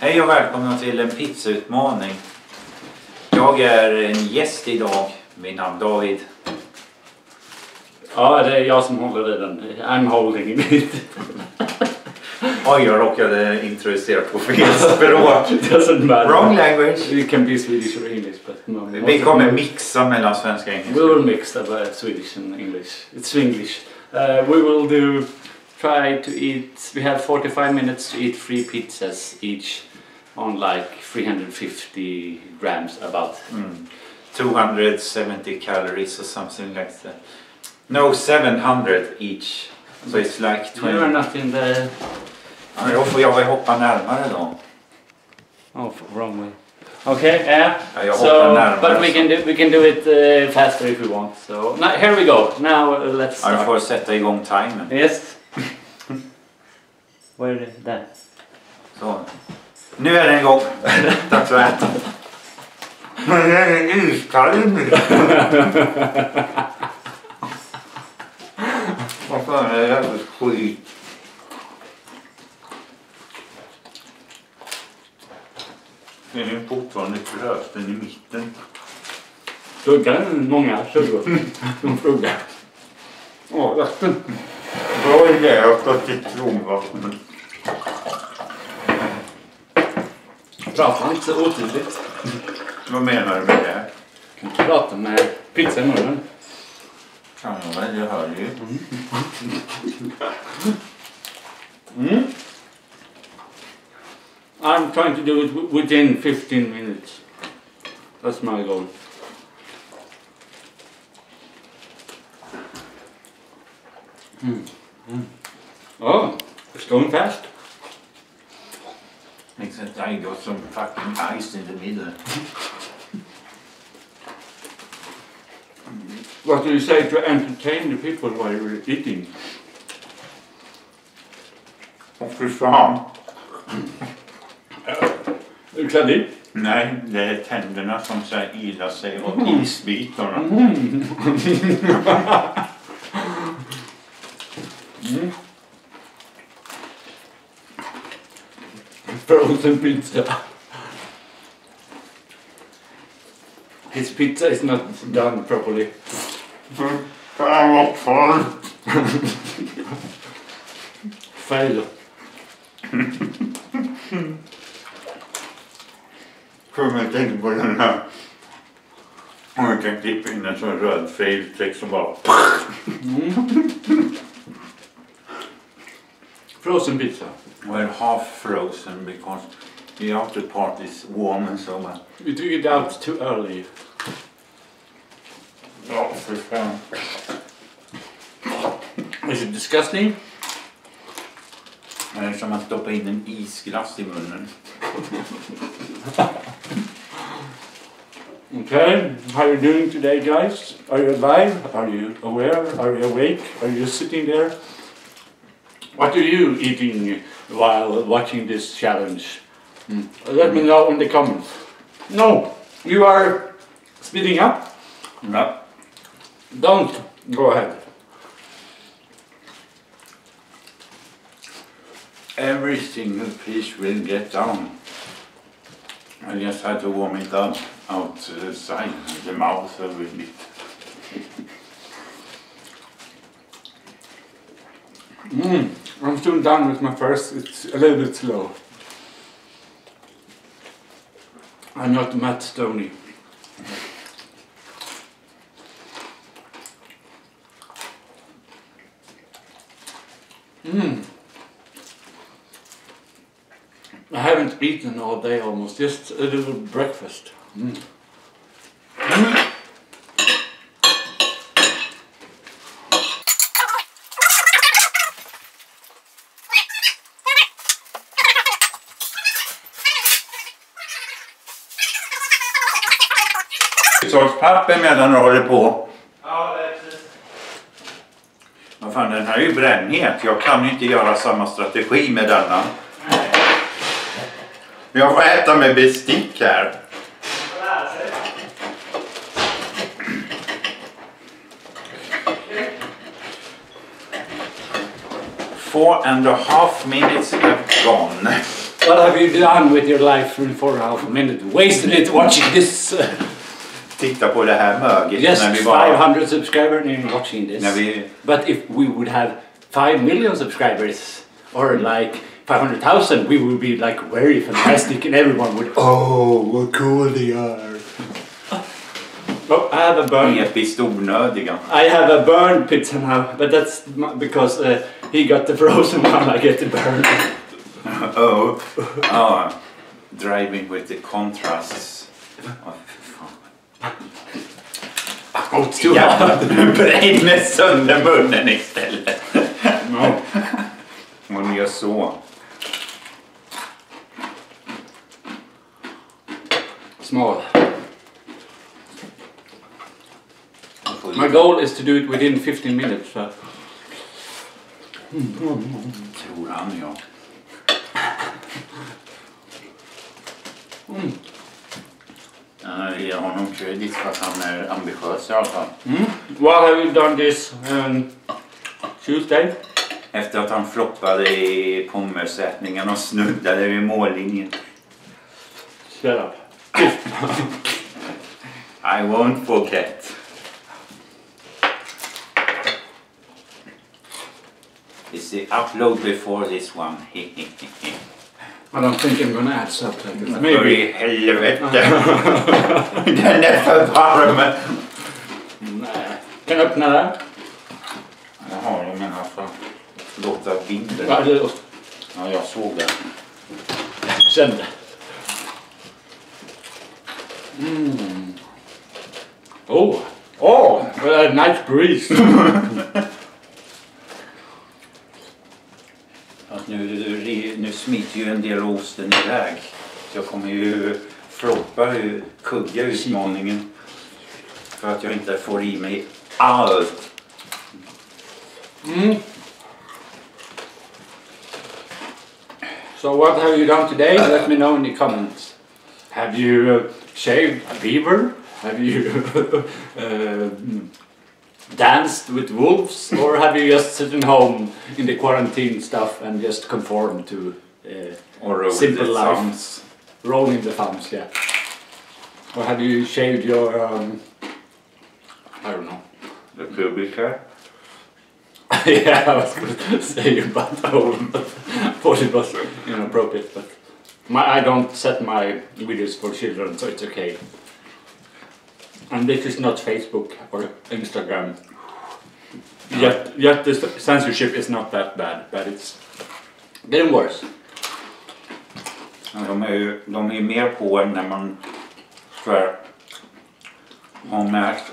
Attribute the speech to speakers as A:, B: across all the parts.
A: Hej och välkomna till en pizzautmaning. Jag är en gäst idag. Min namn David.
B: Ja, det är jag som håller i den. I'm holding it.
A: Oj, jag råkade introducera på fel språk.
B: Doesn't matter.
A: Wrong language.
B: You can be Swedish or English, but no.
A: Vi kommer mixa mellan svenska och
B: We
A: engelska.
B: will mix the uh, Swedish and English. It's Swinglish. Uh, we will do. Try to eat. We have 45 minutes to eat three pizzas each, on like 350 grams about.
A: Mm. 270 calories or something like that. No, 700 each. So it's like
B: You are
A: 20.
B: not in the.
A: Ja, men då får jag väl hoppa närmare då.
B: Oh, wrong way. Okay, yeah.
A: Ja,
B: So, but we can do we can do it uh, faster if we want. So now, here we go. Now uh, let's
A: Ja, du
B: start.
A: får sätta igång timern.
B: Yes. Where is that?
A: Så. Nu är den igång. Dags att äta. Men den är iskall nu. Vad fan är det här för skit? Den är fortfarande frösen i mitten.
B: Tuggar många suggor som frågar. Åh, vatten.
A: Bra idé att ta citronvatten.
B: Prata inte så otydligt.
A: Vad menar du med det?
B: Kan inte prata med pizza i munnen.
A: Kan jag väl, jag hör ju.
B: Mm. I'm trying to do it within 15 minutes. That's my goal. Mm. Mm. Oh, it's going fast.
A: Except I got some fucking ice in the middle.
B: What do you say to entertain the people while you're eating?
A: Åh fy fan.
B: Är du kladdig?
A: Nej, det är tänderna som så här ilar sig åt mm. isbitarna. Mm. Mm.
B: Frozen pizza. His pizza is not done properly.
A: Fan vad fan.
B: Fail.
A: Kommer jag tänka på den här. Om jag kan klippa in en sån röd failtext som bara... Mm.
B: Frozen pizza.
A: We're half frozen because the outer part is warm and so much.
B: You took it out too early.
A: Ja, för fan.
B: Is it disgusting?
A: Det är som att stoppa in en isglass i munnen.
B: Okay, how are you doing today, guys? Are you alive? Are you aware? Are you awake? Are you sitting there? What are you eating while watching this challenge? Mm. Let me know in the comments. No, you are speeding up.
A: No.
B: Don't go ahead.
A: Every single piece will get down. I just had to warm it up outside the mouth a little bit.
B: Mm. I'm still done with my first. It's a little bit slow. I'm not Matt Stonie. Mm. I haven't eaten all day almost, just a little breakfast. Mm.
A: Hushållspapper medan du håller på.
B: Ja, det är precis.
A: Vad fan, den här är ju brännhet. Jag kan ju inte göra samma strategi med denna. Jag får äta med bestick här. Four and a half minutes have gone.
B: What have you done with your life in four and a half minutes? Wasted it watching this.
A: Titta på det här möget
B: just
A: när vi bara...
B: 500 subscribers and watching this.
A: När vi,
B: But if we would have 5 million subscribers or like 500,000, we would be like very fantastic and everyone would, oh, what cool they are. Oh, I have a burn.
A: episkt onödiga.
B: I have a burn pizza now, but that's because uh, he got the frozen one, I get the burn.
A: Oh, ja. Driving with the contrasts. Åh, fy fan.
B: Oh, it's too
A: Ja,
B: hot.
A: du bränner sönder munnen istället.
B: No.
A: Hon gör så.
B: Small.
A: Hon får
B: My goal is to do it within 15 minutes. So.
A: Tror han ja. Ja, Jag ger honom credit för att han är ambitiös i alla fall.
B: What have you done this um, Tuesday?
A: Efter att han floppade i pommersättningen och snuddade vid mållinjen.
B: Shut up.
A: I won't forget. Is the upload before this one?
B: I don't think I'm gonna add subtitles. Maybe.
A: i helvete. Den är för varm.
B: Nej. Kan jag öppna den?
A: Jaha, jag menar för att låta vinden.
B: Ja, det
A: Ja, jag såg det.
B: kände. Mm. Oh, oh, well, a nice breeze.
A: nu, nu smiter ju en del osten iväg. Så jag kommer ju floppa, kugga utmaningen. För att jag inte får i mig allt.
B: Mm. So what have you done today? Let me know in the comments. Have you shaved a beaver? Have you uh, danced with wolves? Or have you just sitting home in the quarantine stuff and just conformed to uh,
A: roll
B: Simple life. rolling the thumbs? Yeah. Or have you shaved your um, I don't know.
A: The pubic hair.
B: yeah, I was going to say your butthole, but I thought it was inappropriate. But my, I don't set my videos for children, so it's okay. And this is not Facebook or Instagram. Yet, yet the censorship is not that bad, but it's getting worse.
A: De är ju de är mer på en när man för har märkt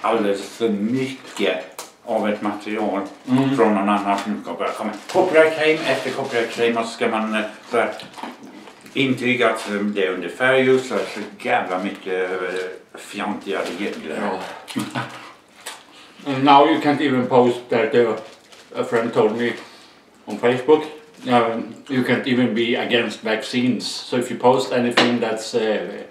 A: alldeles för mycket av ett material
B: Mm.
A: från någon annan som komma. Copyright claim efter copyright claim och så ska man eh, så här, intyga att det är ungefär just så, så jävla mycket eh, fjantiga regler.
B: And now you can't even post that uh, a friend told me on Facebook. Um, you can't even be against vaccines. So if you post anything that's uh,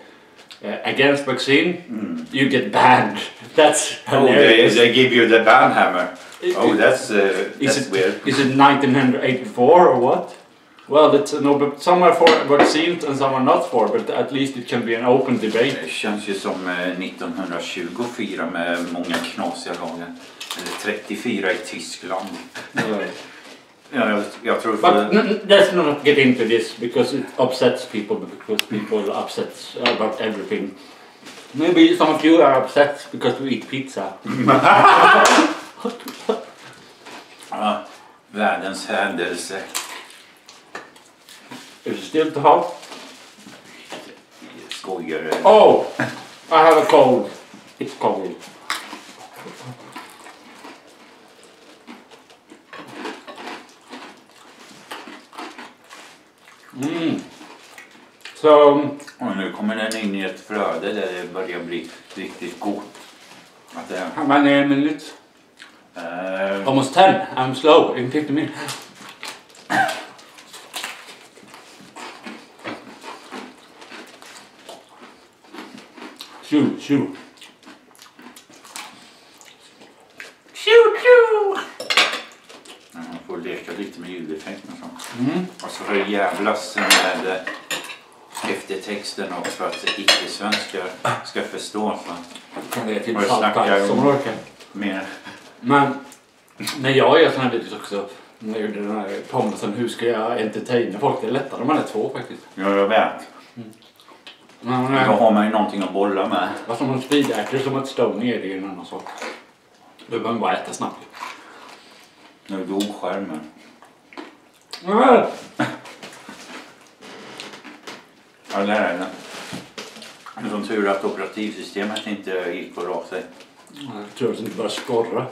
B: uh, against vaccine,
A: Mm.
B: you get banned. That's
A: Oh, they, they give you the ban hammer. Oh, that's, uh,
B: is
A: that's
B: it
A: weird.
B: is it 1984 or what? Well, it's no, but some are for vaccines and some are not for. But at least it can be an open debate.
A: Det känns ju som eh, 1924 med många knasiga lagar. Eller 34 i Tyskland. Ja, jag, jag tror
B: But
A: för...
B: n- n- let's not get into this because it upsets people because people are upset about everything. Maybe some of you are upset because we eat pizza.
A: Ja, världens händelse.
B: Is it still too hot?
A: Skojare.
B: Oh, I have a cold. It's cold. Mm. So
A: Och nu kommer den in i ett flöde där det börjar bli riktigt gott. Att det,
B: how many minutes?
A: eh,
B: Almost 10. I'm slow in 50 minutes. Shoo, shoo.
A: man får leka lite med ljudeffekter och sånt.
B: Mm.
A: Och så har jag jävlas med eftertexten också för att icke-svenskar ska förstå. Så.
B: Det är typ
A: jag
B: som
A: om?
B: orkar.
A: Mer.
B: Men när jag gör såna här videos också. När jag gjorde den här pommesen, hur ska jag entertaina folk? Det är lättare om man är två faktiskt.
A: Ja, jag vet.
B: Men,
A: Då har man ju någonting att bolla med.
B: vad som en speedactor som ett stone är det ju en annan sak. Då behöver bara äta snabbt.
A: Nu dog skärmen.
B: Mm.
A: Ja, där är den. Det är som tur att operativsystemet inte gick och la sig.
B: Jag tror att det inte bara skorra.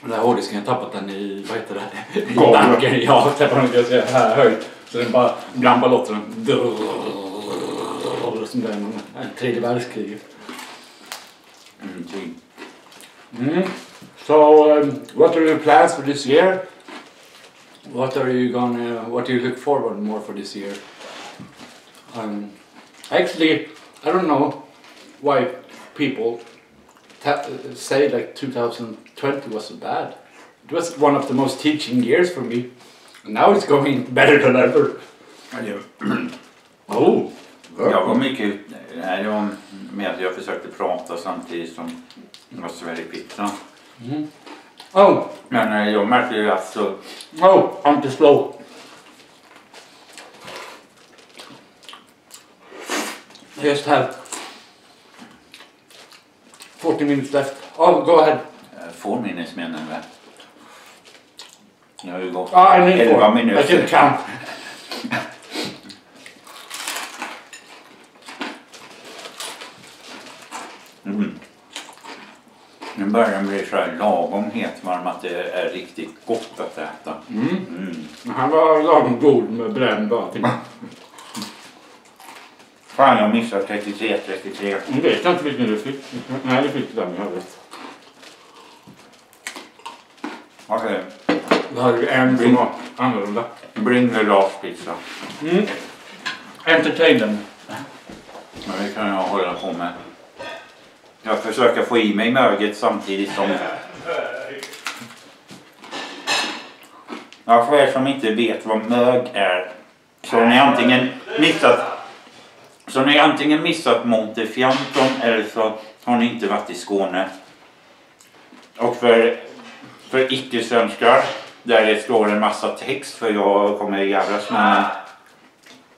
B: Den där hårddisken, jag har tappat den i, vad heter det? I banken. Ja, tappade den i här höjd. Så den bara, ibland bara låter den som den eh, tredje världskriget.
A: Mm, typ.
B: Mm. So, um, what are your plans for this year? What are you gonna? What do you look forward more for this year? Um, actually, I don't know why people ta- say like 2020 was so bad. It was one of the most teaching years for me. And now it's going better than ever.
A: Ja, det-
B: Oh,
A: Jag var mycket nej, det var med jag försökte prata samtidigt som jag var pizza.
B: Mhm. Oh,
A: Men eh, jag märkte ju att så,
B: oh, I'm too slow. Just have 40 minutes left. Oh, go ahead.
A: eh, får minnesminnen väl. Jag har ju gått
B: Ah, I need
A: 11
B: four. I
A: minuter.
B: can count.
A: Mm. Nu börjar den bli så här lagom hetvarm att det är riktigt gott att äta.
B: Mm.
A: Mm.
B: Han var lagom god med bränd bara till.
A: Fan, jag missade 33, 33.
B: Nu vet jag inte vilken du fick. Nej, du fick den jag vet.
A: Okej,
B: Då hade vi en som var annorlunda.
A: bring the last pizza.
B: Mm. Entertain them.
A: Men det kan jag hålla på med. Jag försöker få i mig möget samtidigt som... Ja, för er som inte vet vad mög är så har ni antingen missat så ni antingen missat Montefianton eller så har ni inte varit i Skåne. Och för, för icke-svenskar där det står en massa text för jag kommer jävlas med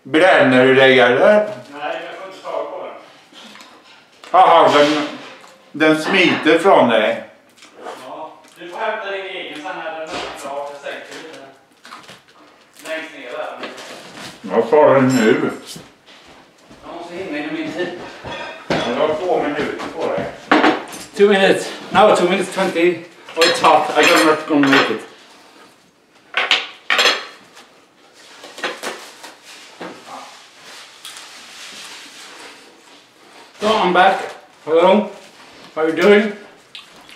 A: Bränner du dig eller?
B: Nej, jag får inte tag på den.
A: Jaha, den, den smiter från dig.
B: Ja, du får hämta din egen sen när den är klar. Jag sänker lite. Längst ner där.
A: Jag tar den nu.
B: Jag måste hinna inom min tid.
A: Du har två minuter på dig.
B: Two minutes. Now two minutes twenty. Oh, it's hot. I'm not gonna make it. So I'm back. Hello. How are you doing?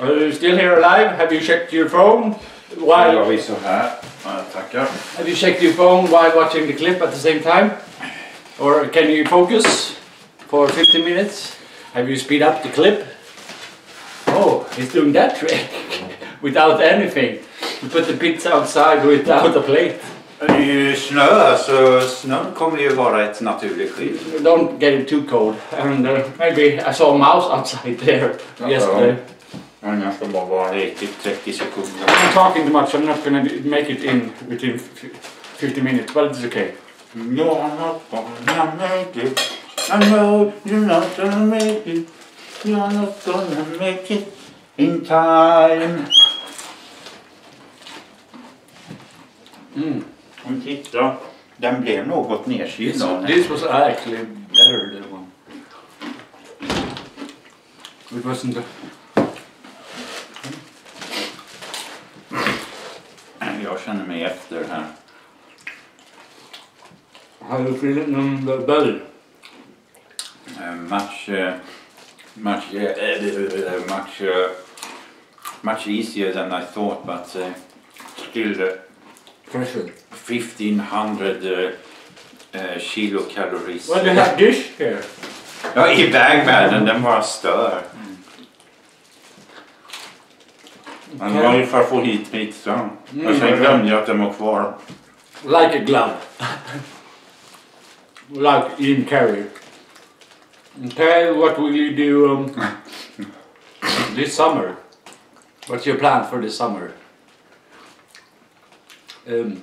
B: Are you still here alive? Have you checked your phone while?
A: gör vi så här. Tackar.
B: Have you checked your phone while watching the clip at the same time? Or can you focus for 15 minutes? Have you speed up the clip? Oh, he's doing that trick without anything. You put the pizza outside without a plate.
A: Ju snö så snön kommer ju vara ett naturligt skydd.
B: Don't get it too cold. And uh, maybe I saw a mouse outside there
A: Uh-oh.
B: yesterday.
A: Jag ska bara vara i typ 30 sekunder.
B: I'm talking too much. I'm not gonna make it in within f- 50 minutes, but it's okay.
A: You're not gonna make it. I know you're not gonna make it. You're not gonna make it in time.
B: Mm.
A: Men titta, den blev något nedkyld
B: This, was actually better than one. It wasn't.
A: Jag känner mig efter här.
B: How you feeling in the belly?
A: Eh, Much, uh, much, uh, much, uh, much easier than I thought, but uh, still uh,
B: Pressure.
A: 1500 uh, uh, kilocalories.
B: Well, you have dish here.
A: Ja, med den, den bara stör. Men det var ju för att få hit pizzan.
B: Mm.
A: Och sen glömde jag att den var kvar.
B: Like a glove. like Ian Carey. Okay, what will you do um, this summer? What's your plan for this summer? Um,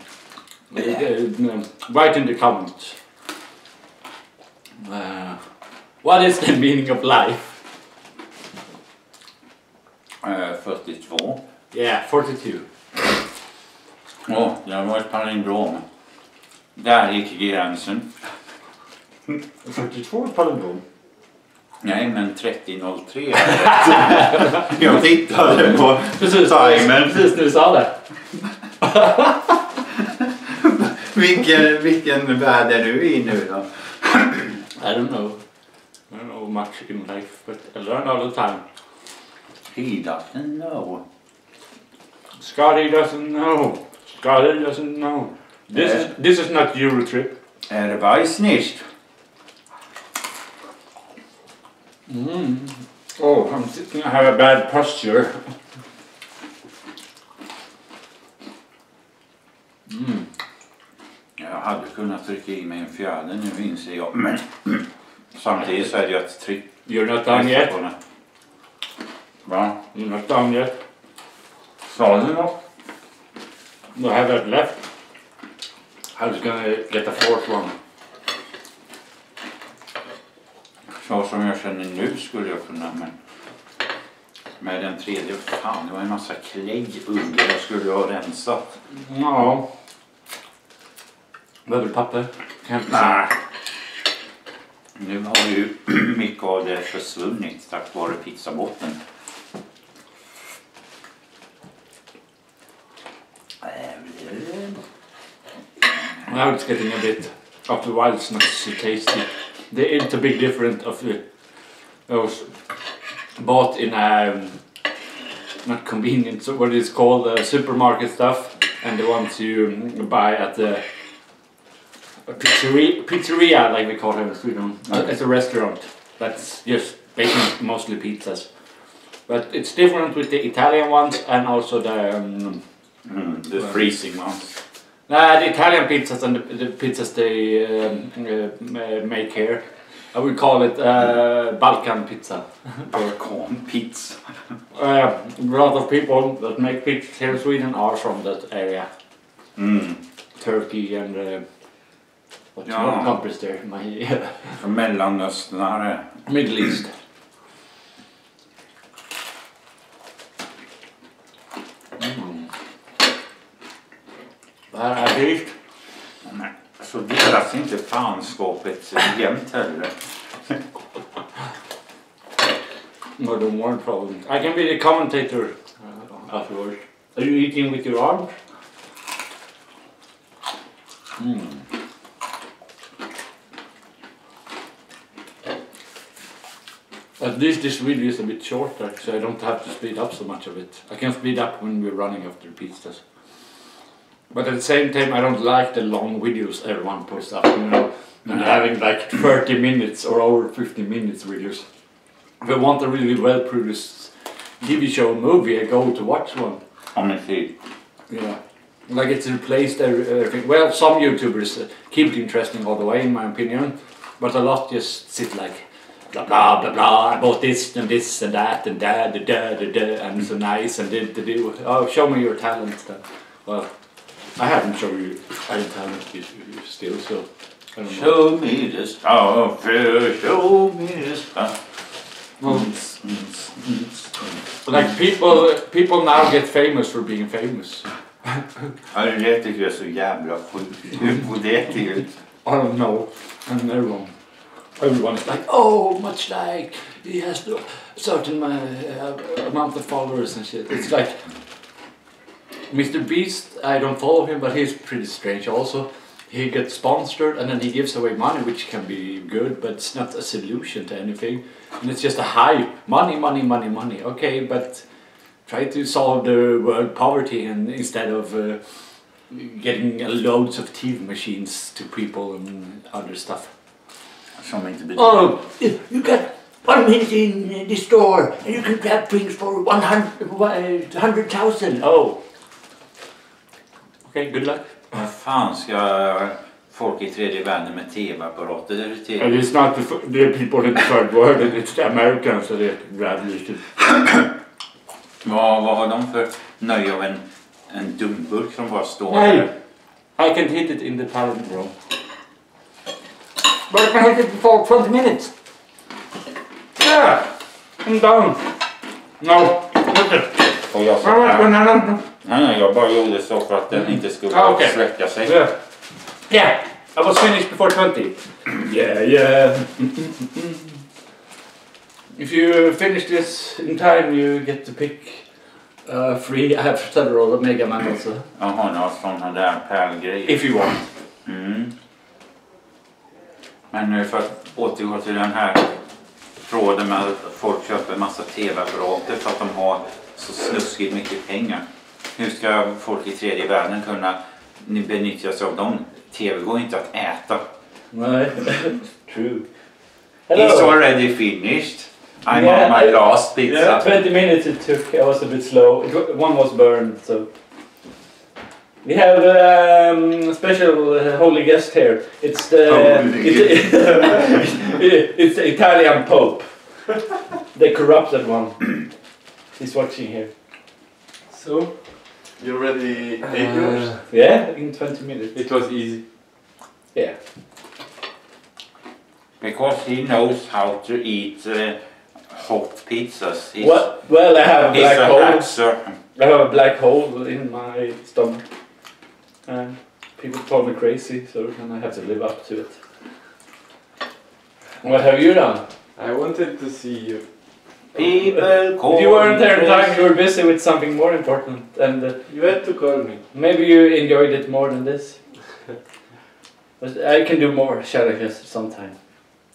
B: write in the comments. Uh, what is the meaning of life?
A: Eh, 42.
B: Yeah, 42.
A: Åh, det var ett palindrom. Där gick gränsen.
B: 42 palindrom?
A: Nej, men 3003. Jag tittade på
B: Precis,
A: timern.
B: precis när du sa det.
A: Vilken, vilken värld är du i nu då?
B: I don't know. I don't know much in life, but I learn all the time.
A: He doesn't know.
B: Scotty doesn't know. Scotty doesn't know. This is this is not Eurotrip.
A: Är det bajs nicht?
B: Mm. Oh, I'm sitting. I have a bad posture. Mm.
A: Jag hade kunnat trycka i mig en fjäder nu inser jag. Men samtidigt så är det ju ett tryck.
B: You're not done yet.
A: på den. Va?
B: You're not done yet.
A: Sa du något?
B: I have that left. I was gonna get a fourth one.
A: Så som jag känner nu skulle jag kunna men med den tredje, fan det var en massa klägg under. Jag skulle ha rensat.
B: Ja. Möbelpapper. Kan jag inte
A: Nej. Nu har ju mycket av det försvunnit tack vare pizzabotten.
B: Now it's getting a bit. After a while, it's not so tasty. The, it's a big difference of the those bought in a not convenience. What is called uh, supermarket stuff, and the ones you buy at the a pizzeria, pizzeria like we call it in Sweden. Uh, It's a restaurant that's just baking mostly pizzas. But it's different with the Italian ones and also the um,
A: Mm, the freezing ones.
B: Nah, the Italian pizzas and the, the pizzas they um, uh, uh, make here. I would call it uh, Balkan pizza.
A: Balkan pizza.
B: Uh, a lot of people that make pizzas here in Sweden are from that area.
A: Mm.
B: Turkey and uh, what's
A: Ja.
B: countries there? My
A: Från mellanöstnare.
B: Middle East. Mm. Där är det.
A: Nej, så delas inte fanskapet jämt heller.
B: No, the more problem. I can be the commentator afterwards. Are you eating with your arms? Mm. At least this video is a bit shorter, so I don't have to speed up so much of it. I can speed up when we're running after pizzas. But at the same time, I don't like the long videos everyone posts up, you know, and having like 30 minutes or over 50 minutes videos. If I want a really well produced TV show movie, I go to watch one.
A: Ser.
B: Yeah. Like it's replaced everything. Well, some YouTubers uh, keep it interesting all the way, in my opinion, but a lot just sit like blah blah blah blah. I bought this and this and that and da da da da da and so nice and did did do. Oh, show me your talent. Then. Well, I haven't shown you any talent still, so I don't know.
A: Show me the stuff, show me the stuff.
B: Well,
A: Mm, mm, mm,
B: like people, people now get famous for being famous.
A: Ja, det där tycker jag är så jävla får det?
B: I don't know. And everyone, everyone is like, oh, much like he has a certain uh, amount of followers and shit. It's like Mr. Beast. I don't follow him, but he's pretty strange. Also, he gets sponsored and then he gives away money, which can be good, but it's not a solution to anything. And it's just a hype. Money, money, money, money. Okay, but try to solve the world poverty and instead of. Uh, getting loads of TV machines to people and other stuff.
A: Som inte betyder...
C: Oh, you got one minute in the store and you can grab things for 100 uh, 100,000.
B: Oh. Okay, good luck.
A: Vad fan ska jag folk i tredje världen med tv-apparater där ute.
D: And it's not the, f- the people in the third world, it's the Americans that are graduated.
A: Vad, vad har de för nöje av en, en dumburk som bara står
D: Nej.
A: där?
D: I can hit it in the palm bro.
E: But I can it before 20 minutes.
D: Yeah! I'm down. No, look it.
A: Och jag,
D: I want
A: nej,
D: banana.
A: nej, jag bara gjorde så för att den inte skulle
D: Ah, okej.
A: sträcka sig.
D: Yeah. Yeah, I was finished before 20. Yeah, yeah. if you finish this in time, you get to pick uh, free. I have several Mega Man also.
A: Jag har några sådana där pärlgrejer.
D: If you want.
A: Mm. Men nu för att återgå till den här tråden med att folk köper massa tv-apparater för att de har så snuskigt mycket pengar. Hur ska folk i tredje världen kunna benyttja sig av dem? TV går inte att äta.
D: No, true.
A: It's already finished. I'm
B: Yeah,
A: on my
B: I-
A: last pizza.
B: Yeah, 20 minutes it took. I was a bit slow. It, one was burned, so. We have um, a special uh, holy guest here. It's the it's, it's the Italian Pope, the corrupted one. He's watching here.
F: So, you already ate yours?
B: Uh, yeah, in 20 minutes.
F: It was easy.
B: Yeah.
A: Because he knows how to eat uh, hot pizzas. He's,
B: Well, well, I have a black
A: a
B: hole.
A: hacker.
B: I have a black hole in my stomach, and people call me crazy, so then I have to live up to it. What have you done?
F: I wanted to see you.
A: People call
B: If you weren't there in time, you were busy with something more important, and uh,
F: You had to call me.
B: maybe you enjoyed it more than this. But I can do more challenges sometime.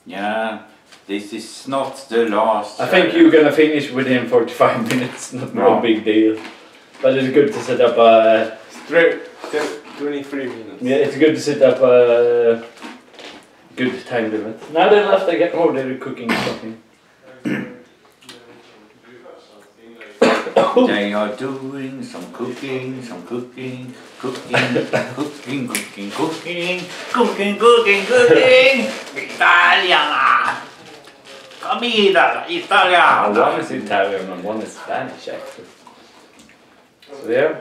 A: Yeah, this is not the last.
B: I think you're gonna finish within 45 minutes, not no
A: No.
B: big deal. But it's good to set up a.
F: Straight 23 minutes.
B: Yeah, it's good to set up a good time limit. Now they left, I get more. They're cooking something.
A: They are doing some cooking, some cooking, cooking, cooking, cooking, cooking, cooking, cooking, cooking. Italiana! Come here,
B: Uh,
A: Italiana!
B: one is Italian and one is Spanish, actually. So yeah.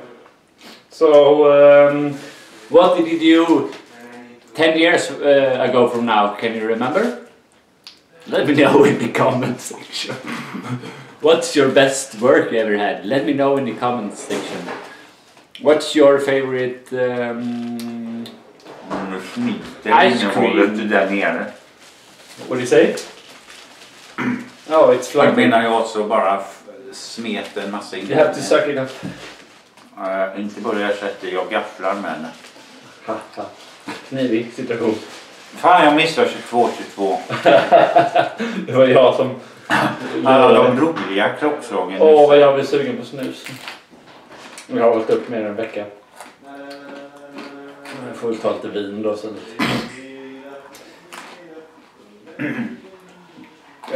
B: So um, what did you do ten years uh, ago from now? Can you remember? Let me know in the comment section. What's your best work you ever had? Let me know in the comment section. What's your favorite? Um, Ice cream.
A: där nere.
B: what do you say? Oh, it's
A: Jag
B: like
A: menar jag också bara f- smet en massa
B: you have to suck it up.
A: Uh, inte på det sättet, jag gafflar med den.
B: Knivig situation.
A: Fan jag missar 22-22.
B: Det var jag som...
A: Alla de roliga klockslagen.
B: Åh, vad jag blir sugen på snus. Jag har hållit upp mer än en vecka. Jag får väl ta lite vin då sen.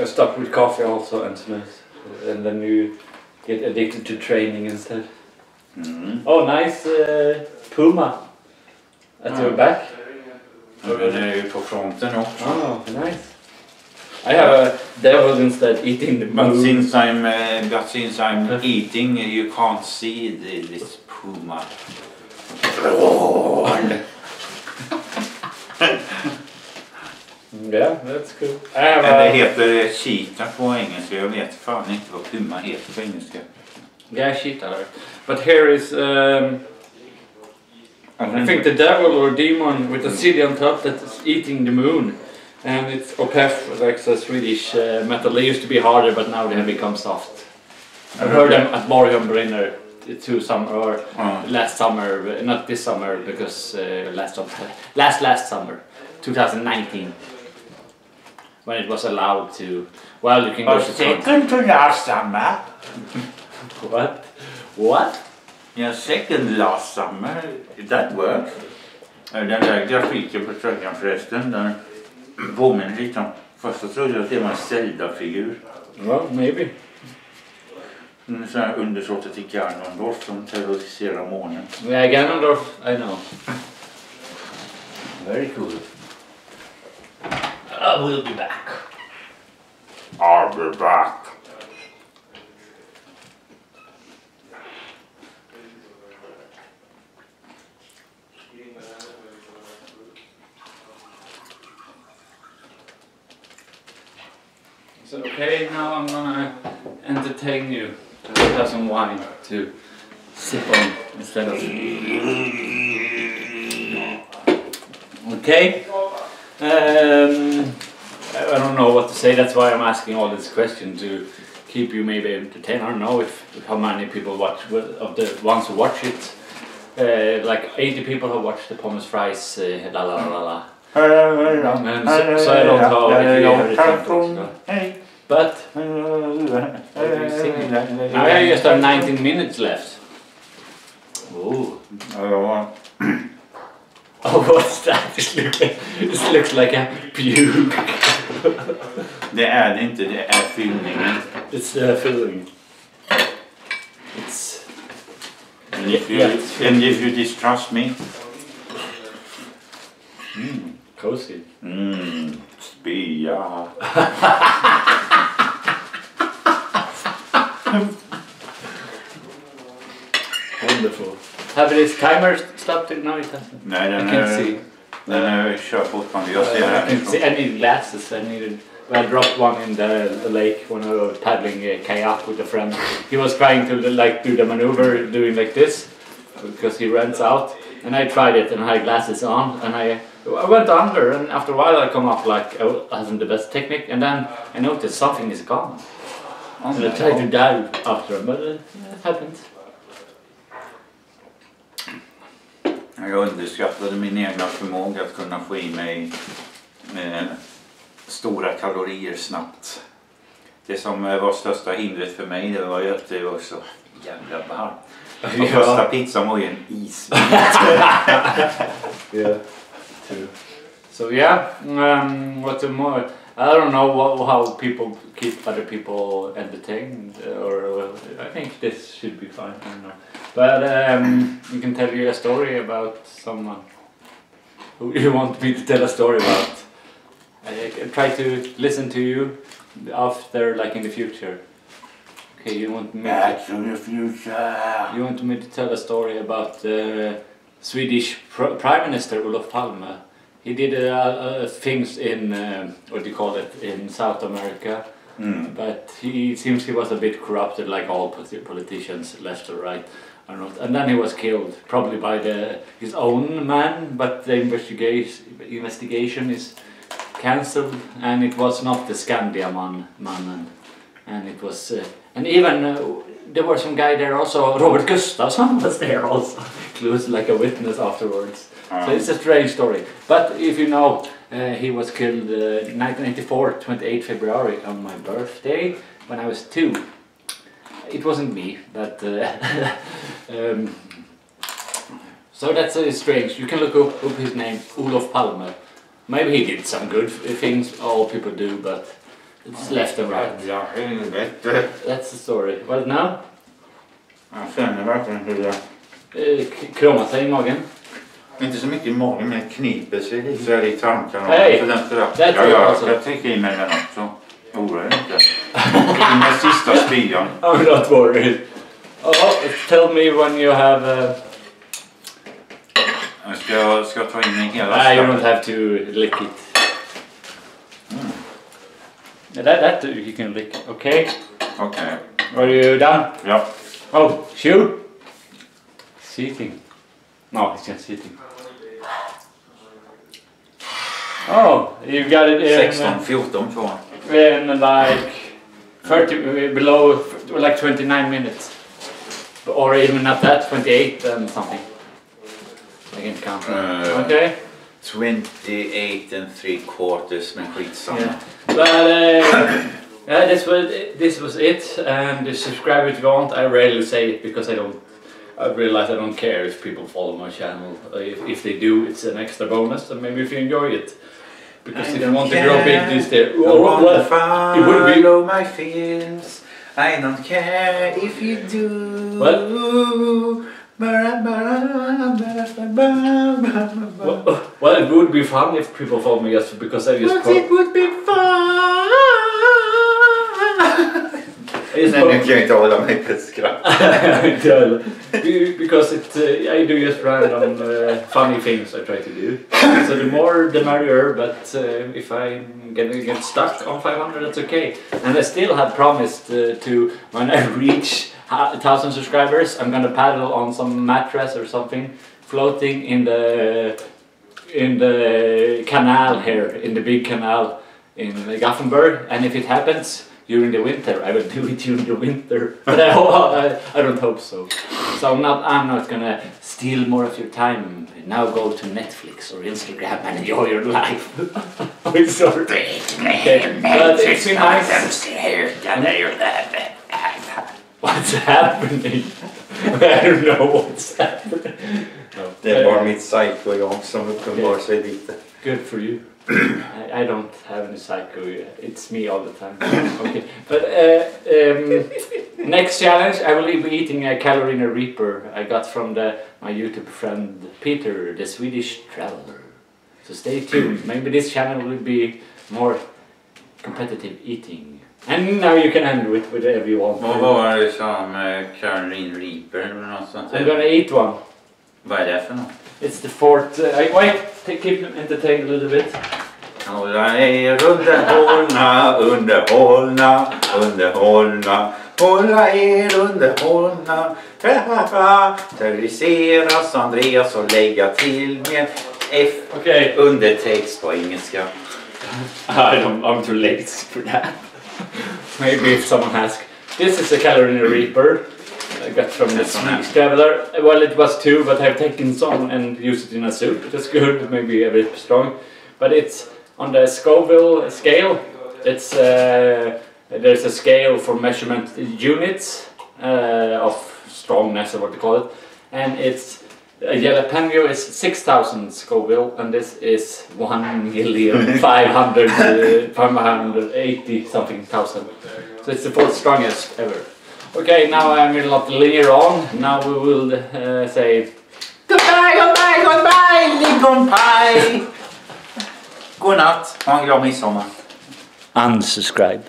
B: I stopped with coffee also and snus. And then you get addicted to training instead.
A: Mm.
B: Oh, nice uh, Puma. At your
A: Mm.
B: back.
A: Ja, Den är ju på fronten också.
B: Oh, nice. I have a devil instead eating the
A: But
B: moon.
A: since I'm, uh, but since I'm eating, you can't see the, this puma.
B: Yeah, that's cool. I have a...
A: heter cheetah på engelska. Jag vet fan inte vad puma heter på engelska.
B: Alert. But here is, um, I think the devil or demon with a city on top that is eating the moon. And it's Opeth, like the Swedish uh, metal. They used to be harder, but now they have become soft. I heard them at Morgenbrenner two summer or
A: Ja.
B: last summer, not this summer because uh, last summer, last last summer, 2019, when it was allowed to. Well, you can go to con-
A: second to last summer.
B: What? What?
A: Yeah, second last summer. That works. Eh, Den där grafiken på tröjan förresten, den påminner lite om... Först så trodde jag att det var en Zelda-figur.
B: Well, maybe.
A: En sån här undersåte till Ganondorf som terroriserar månen.
B: Yeah, Ganondorf, I know. Very cool. I will be back.
A: I'll be back.
B: It okay? Now I'm gonna entertain you. I have some wine to sip on instead of. Okay. Um, I don't know what to say. That's why I'm asking all these questions to keep you maybe entertained. I don't know if how many people watch of the ones who watch it. Uh, like 80 people have watched the Pommes Fries. Uh, la la la la.
G: And
B: so- so I don't know if you have it. But now I just have 19 minutes left. Oh.
A: Ja,
B: Oh, what's that? This looks like, this looks like a puke.
A: det är det inte, det är fyllningen.
B: It's uh, filling. It's
A: And if you,
B: Yeah.
A: and if you distrust me,
B: cozy.
A: mm, spya.
B: Wonderful. Have this timer stopped it? No, it hasn't.
A: Nej,
B: I
A: den
B: can
A: är,
B: see.
A: den är kör fortfarande. Jag ser
B: I can see. I need glasses. I needed. I dropped one in the, the lake when I was paddling a kayak with a friend. He was trying to like do the maneuver, doing like this, because he runs out. And I tried it, and I had glasses on, and I, I went under, and after a while I come up like I wasn't the best technique, and then I noticed something is gone. And I tried to dive after but it happened.
A: Jag underskattade min egna förmåga att kunna få i mig eh, stora kalorier snabbt. Det som eh, var största hindret för mig det var ju att det var så jävla varmt. Och första pizzan var ju en isbit.
B: Yeah, true. So yeah, um, what's more? I don't know what, how people keep other people entertained, or uh, I think this should be fine. I don't know, but um, you can tell you a story about someone who you want me to tell a story about. I can try to listen to you after, like in the future. Okay, you want me? To,
A: Back to the future.
B: you want me to tell a story about the Swedish pr- Prime Minister Olof Palme? He did uh, uh, things in, um what do you call it, in South America,
A: Mm.
B: but he seems he was a bit corrupted, like all politicians, left or right. I don't know. And then he was killed, probably by the his own man. But the investigation investigation is cancelled, and it was not the Skandia man, man and, and it was, uh, and even uh, there was some guy there also. Robert Gustafsson was there also, close like a witness afterwards. So it's a strange story. But if you know, uh, he was killed uh, 1984, 28 February on my birthday when I was two. It wasn't me, but uh, um, so that's uh, strange. You can look up, up his name, Olof Palme. Maybe he did some good things, all people do, but it's left and right. That's the story. Well, now,
A: Jag känner verkligen hur jag...
B: k- krama sig i magen.
A: Inte så mycket i magen men kniper sig lite så här i tankarna.
B: Hej!
A: Så den.
B: Där jag
A: ja,
B: alltså.
A: jag trycker i mig den också. Oroa dig inte. I med sista spyan.
B: I'm not worried. Oh, tell me when you have... Uh,
A: Jag ska, ska jag ta in mig hela
B: Ah, you don't have to lick it. Yeah, that, that you can lick. Okay.
A: Okej.
B: Are you done?
A: Ja.
B: Oh, shoe. Seating. No, it's just sitting. Oh, you got it in,
A: 16, 14 kvar.
B: in like 30 uh, below like 29 minutes, or even at that 28 and something. I can count.
A: Uh,
B: Okay.
A: 28 and 3 quarters men skitsamma.
B: Yeah. But uh, yeah, this was this was it. And the subscribe if you want. I rarely say it because I don't. I realize I don't care if people follow my channel. Uh, If, if they do, it's an extra bonus, and maybe if you enjoy it. Because
A: I
B: if you want to grow big
A: care.
B: this day,
A: I
B: oh,
A: wanna
B: well, it would be-
A: follow my fears. I don't care if you do.
B: Well- Well, well, it would be fun if people follow me just because I just.
A: But it would be fun.
B: I just
A: Nej, nu kan jag inte hålla mig för skratt.
B: Tell. Be- because it, uh, I do just random uh, funny things I try to do. So the more the merrier, but uh, if I get, get stuck on 500, that's okay. And I still have promised uh, to, when I reach a thousand subscribers, I'm gonna paddle on some mattress or something, floating in the in the canal here, in the big canal in Gothenburg. And if it happens during the winter, I will do it during the winter. But I, ho- I, I don't hope so. So I'm not, I'm not gonna steal more of your time. Now go to Netflix or Instagram and enjoy your life. I'm sorry. Okay, but it's been nice. What's happening? I don't know what's happening. No.
A: Det är bara mitt psycho igång som uppenbar sig lite.
B: Good for you. I, I don't have any psycho. It's me all the time. Okay, but uh, um, next challenge, I will be eating a Carolina Reaper I got from the my YouTube friend Peter, the Swedish traveler. So stay tuned. Maybe this channel will be more competitive eating. And now you can end with whatever you want.
A: Vad var det som eh, Caroline Reaper eller något sånt
B: I'm gonna eat one.
A: Vad är det för något?
B: It's the fourth. Uh, I, wait, take, keep them entertained a little bit.
A: Hålla er underhållna, underhållna, underhållna. Hålla er underhållna. Terroriseras Andreas och lägga till med F.
B: Okay.
A: Undertext på engelska.
B: I don't, I'm too late for that. Maybe if someone asks. This is a Carolina Reaper I got from the Swedish. Traveler. Well, it was two, but I've taken some and used it in a soup. That's good, maybe a bit strong. But it's on the Scoville scale. It's uh, there's a scale for measurement units uh, of strongness or what you call it, and it's a jalapeno is 6,000 Scoville, and this is 1,500, uh, 580 something thousand. So it's the fourth strongest ever. Okay, now I'm in lot later on. Now we will uh, say
A: Goodbye, goodbye, goodbye, Lincoln Pie! Godnatt, ha en glad midsommar.
B: unsubscribe.